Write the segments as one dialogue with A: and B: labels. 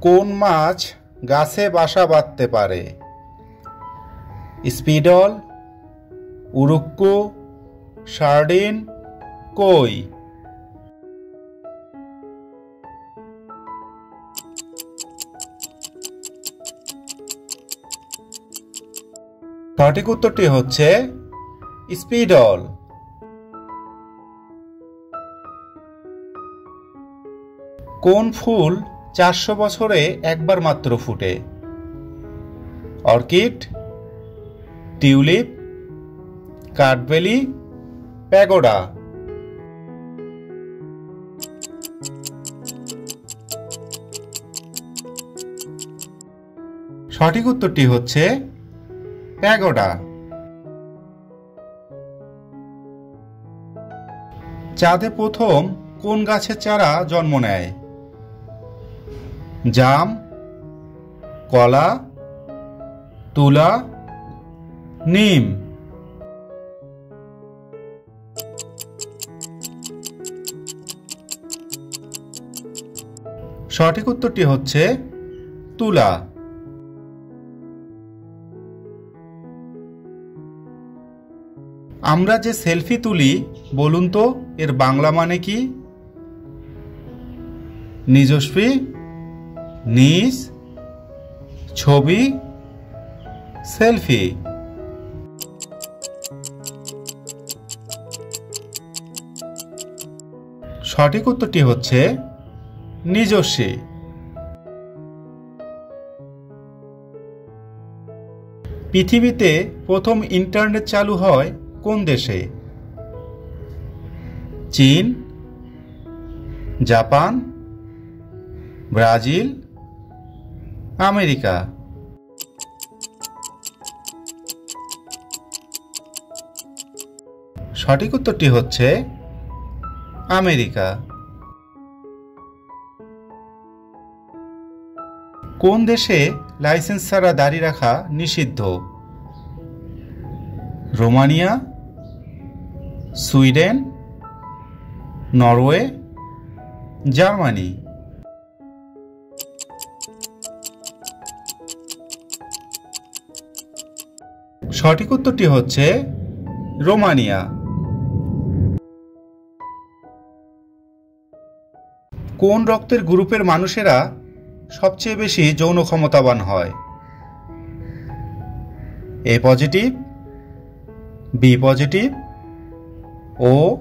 A: কোন মাছ গাছে বাসা বাঁধতে পারে? স্পিডল, উরুক্কু, সার্ডিন, কই? সঠিক উত্তরটি হচ্ছে স্পিডল। কোন ফুল চারশো বছরে একবার মাত্র ফুটে। অর্কিড, টিউলিপ, কাঠবেলি, প্যাগোডা। সঠিক উত্তরটি হচ্ছে প্যাগোডা। চাঁদে প্রথম কোন গাছের চারা জন্ম নেয়? জাম, কলা, তুলা, নিম। সঠিক উত্তরটি হচ্ছে তুলা। আমরা যে সেলফি তুলি, বলুন তো, এর বাংলা মানে কি? নিজস্বী নিজ ছবি, সেলফি। সঠিক উত্তরটি হচ্ছে নিজস্বী। পৃথিবীতে প্রথম ইন্টারনেট চালু হয় কোন দেশে? চীন, জাপান, ব্রাজিল আমেরিকা। সঠিক উত্তরটি হচ্ছে আমেরিকা। কোন দেশে লাইসেন্স ছাড়া দাড়ি রাখা নিষিদ্ধ? Romania, Sweden, Norway, Germany. সঠিক উত্তরটি হচ্ছে রোমানিয়া। কোন রক্তের গ্রুপের মানুষেরা সবচেয়ে বেশি যৌন ক্ষমতাবান হয়? A positive, B positive, O,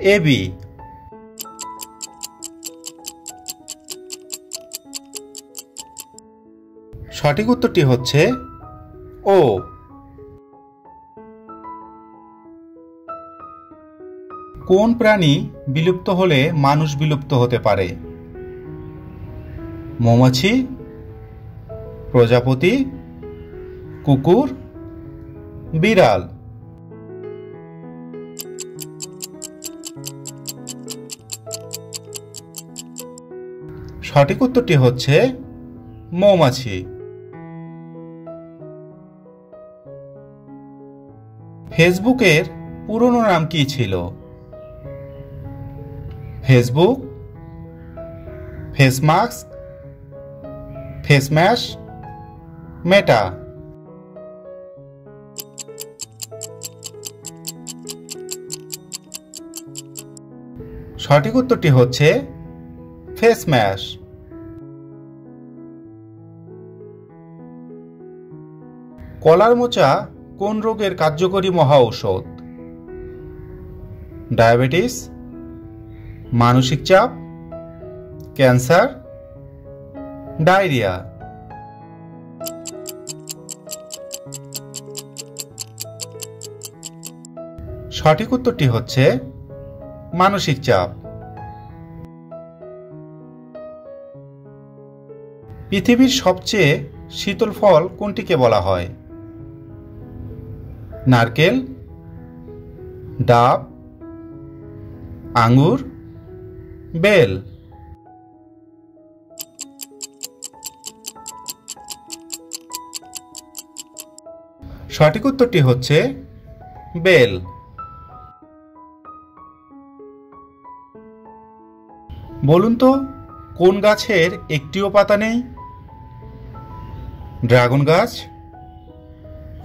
A: A, B. সঠিক উত্তরটি হচ্ছে ও। কোন প্রাণী বিলুপ্ত হলে মানুষ বিলুপ্ত হতে পারে? মৌমাছি, প্রজাপতি, কুকুর, বিড়াল। সঠিক উত্তরটি হচ্ছে মৌমাছি। ফেসবুকের পুরনো নাম কি ছিল? ফেসবুক ফেসমাস্ক ফেসম্যাশ মেটা সঠিক উত্তরটি হচ্ছে ফেসম্যাশ কলার মোচা কোন রোগের কার্যকরী মহা ঔষধ? ডায়াবেটিস মানসিক চাপ, ক্যান্সার, ডায়রিয়া। সঠিক উত্তরটি হচ্ছে মানসিক চাপ। পৃথিবীর সবচেয়ে শীতল ফল কোনটিকে বলা হয়? নারকেল, ডাব, আঙ্গুর বেল। সঠিক উত্তরটি হচ্ছে বেল। বলুন তো, কোন গাছের একটিও পাতা নেই? ড্রাগন গাছ,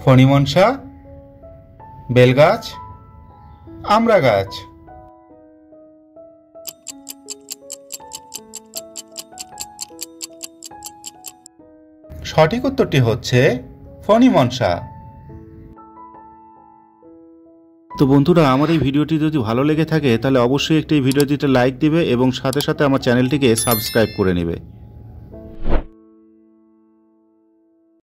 A: ফণিমনসা বেলগাছ আমড়া গাছ। সঠিক উত্তরটি হচ্ছে ফণিমনসা।
B: তো বন্ধুরা, আমার এই ভিডিওটি যদি ভালো লেগে থাকে, তাহলে অবশ্যই একটি ভিডিওটিতে লাইক দিবে এবং সাথে সাথে আমার চ্যানেলটিকে সাবস্ক্রাইব করে নেবে।